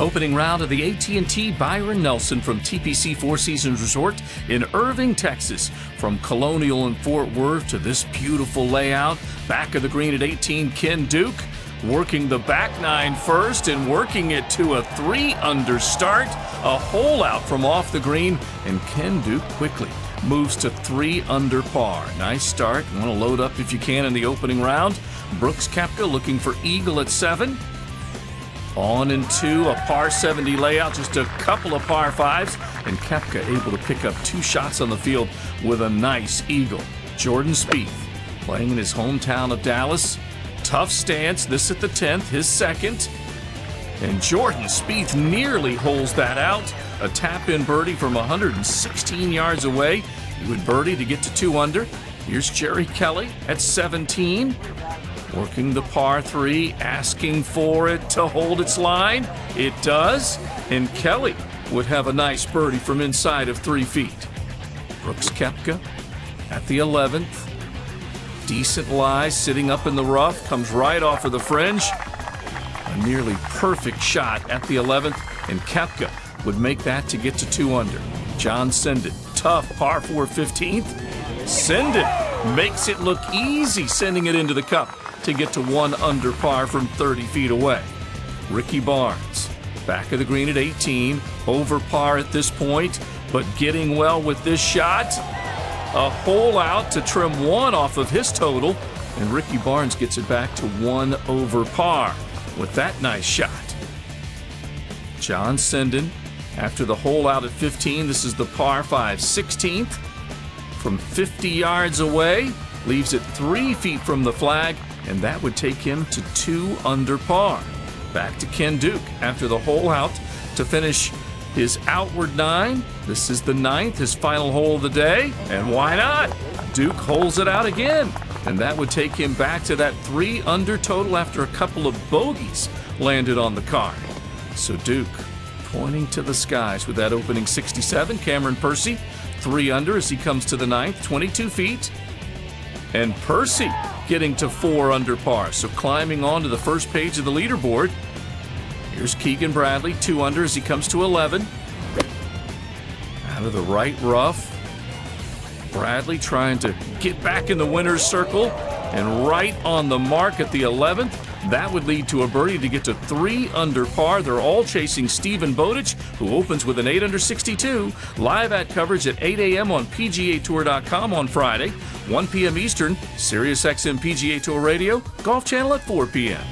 Opening round of the AT&T Byron Nelson from TPC Four Seasons Resort in Irving, Texas. From Colonial and Fort Worth to this beautiful layout. Back of the green at 18, Ken Duke. Working the back nine first and working it to a three under start. A hole out from off the green, and Ken Duke quickly moves to three under par. Nice start. Want to load up if you can in the opening round. Brooks Koepka looking for eagle at seven. On and two, a par 70 layout, just a couple of par fives, and Koepka able to pick up two shots on the field with a nice eagle. Jordan Spieth playing in his hometown of Dallas. Tough stance, this at the 10th, his second. And Jordan Spieth nearly holes that out. A tap in birdie from 116 yards away. He would birdie to get to two under. Here's Jerry Kelly at 17. Working the par three, asking for it to hold its line. It does. And Kelly would have a nice birdie from inside of three feet. Brooks Koepka at the 11th. Decent lie, sitting up in the rough, comes right off of the fringe. A nearly perfect shot at the 11th, and Koepka would make that to get to two under. John Senden, tough par 4 15th. Senden makes it look easy sending it into the cup to get to one under par from 30 feet away. Ricky Barnes, back of the green at 18, over par at this point, but getting well with this shot. A hole out to trim one off of his total, and Ricky Barnes gets it back to one over par with that nice shot. John Senden, after the hole out at 15, this is the par 5 16th. From 50 yards away, leaves it three feet from the flag, and that would take him to two under par. Back to Ken Duke after the hole out to finish his outward nine. This is the ninth, his final hole of the day, and why not? Duke holes it out again, and that would take him back to that three under total after a couple of bogeys landed on the card. So Duke pointing to the skies with that opening 67. Cameron Percy, three under as he comes to the ninth, 22 feet. And Percy getting to four under par, so climbing onto the first page of the leaderboard. Here's Keegan Bradley, two under as he comes to 11. Out of the right rough. Bradley trying to get back in the winner's circle and right on the mark at the 11th. That would lead to a birdie to get to three under par. They're all chasing Steven Bowditch, who opens with an 8 under 62. Live at coverage at 8 a.m. on PGAtour.com on Friday, 1 p.m. Eastern, SiriusXM PGA Tour Radio, Golf Channel at 4 p.m.